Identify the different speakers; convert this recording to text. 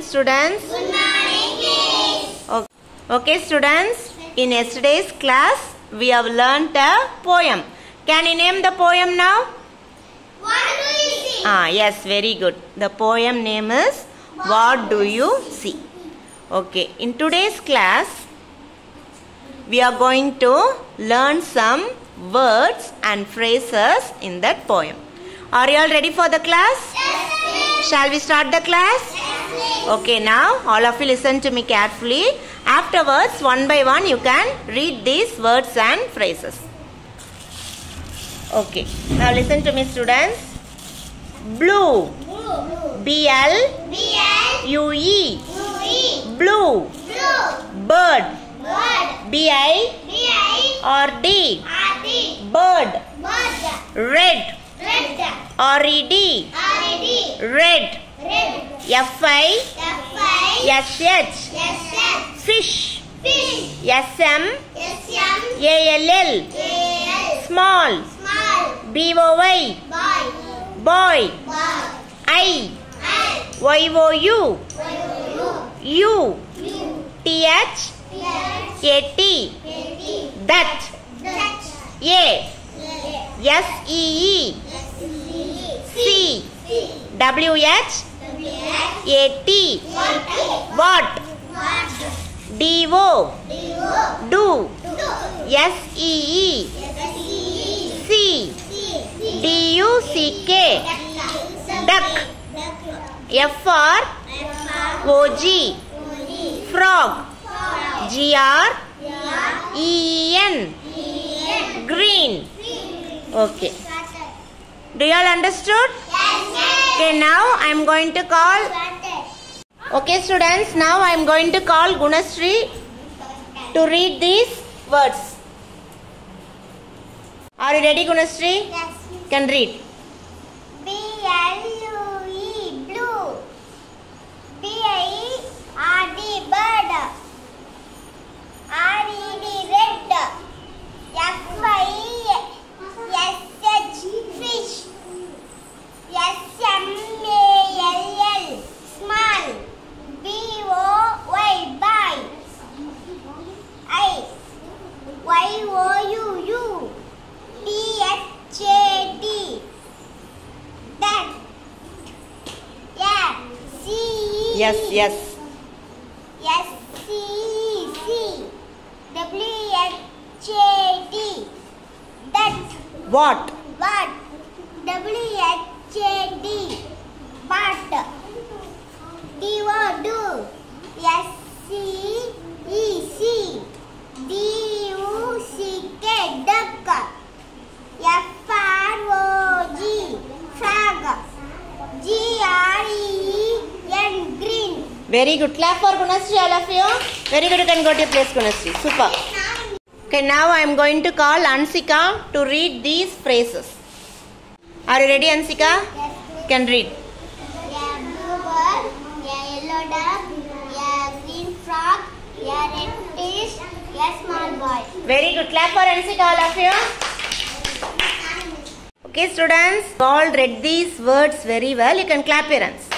Speaker 1: morning, students.
Speaker 2: Good morning, miss.
Speaker 1: O- Okay, students. In yesterday's class, we have learnt a poem. Can you name the poem now?
Speaker 2: What do you see?
Speaker 1: Ah, yes, very good. The poem name is What Do You See? Okay, in today's class, we are going to learn some words and phrases in that poem. Are you all ready for the class?
Speaker 2: Yes.
Speaker 1: Shall we start the class?
Speaker 2: Yes.
Speaker 1: Okay, now all of you listen to me carefully. Afterwards, one by one, you can read these words and phrases. Okay, now listen to me, students. Blue,
Speaker 2: Blue.
Speaker 1: Blue.
Speaker 2: Blue.
Speaker 1: Bird,
Speaker 2: Bird.
Speaker 1: Bird.
Speaker 2: Bird.
Speaker 1: Red,
Speaker 2: Red.
Speaker 1: E red.
Speaker 2: Red.
Speaker 1: F I
Speaker 2: F I
Speaker 1: S H,
Speaker 2: S H.
Speaker 1: fish.
Speaker 2: Fish.
Speaker 1: S M
Speaker 2: S M
Speaker 1: A L L,
Speaker 2: A L.
Speaker 1: small.
Speaker 2: Small.
Speaker 1: B O Y,
Speaker 2: Boy.
Speaker 1: boy.
Speaker 2: Boy.
Speaker 1: I
Speaker 2: I.
Speaker 1: Y O U,
Speaker 2: U.
Speaker 1: U
Speaker 2: U.
Speaker 1: T H
Speaker 2: P H.
Speaker 1: A T,
Speaker 2: A T.
Speaker 1: that.
Speaker 2: Dutch.
Speaker 1: A
Speaker 2: A.
Speaker 1: S E E,
Speaker 2: S E.
Speaker 1: C
Speaker 2: C.
Speaker 1: W H
Speaker 2: W H.
Speaker 1: A T,
Speaker 2: What?
Speaker 1: what.
Speaker 2: What?
Speaker 1: D O,
Speaker 2: Do
Speaker 1: do.
Speaker 2: do?
Speaker 1: S E E,
Speaker 2: S E.
Speaker 1: C
Speaker 2: C.
Speaker 1: D U C K, duck. F R O G, frog. G R E N, green. Okay. Do you all understood? Okay, now I am going to call. Okay, students, now I am going to call Gunasri to read these words. Are you ready, Gunasri? Yes. Can read.
Speaker 2: B L U E blue. B I R D bird. R E D red. F I S H fish. S M A L L small. B O Y boy. I Y O U U. D H A D. That. Yeah. C. E.
Speaker 1: Yes, yes.
Speaker 2: S C E C. W H A D. That.
Speaker 1: What?
Speaker 2: What? W H A D. What? D O do. S C E C. D U C K. Duck. F R O G. Frog. G R E N. Green.
Speaker 1: Very good. Clap for Gunasri, all of you. Very good. You can go to your place, Gunasri. Super. Okay, now I am going to call Ansika to read these phrases. Are you ready, Ansika?
Speaker 2: Yes.
Speaker 1: Can read.
Speaker 2: A blue bird, a yellow duck, a green frog, a red fish, a small boy.
Speaker 1: Very good. Clap for Ansika, all of you. Okay, students, all read these words very well. You can clap your hands.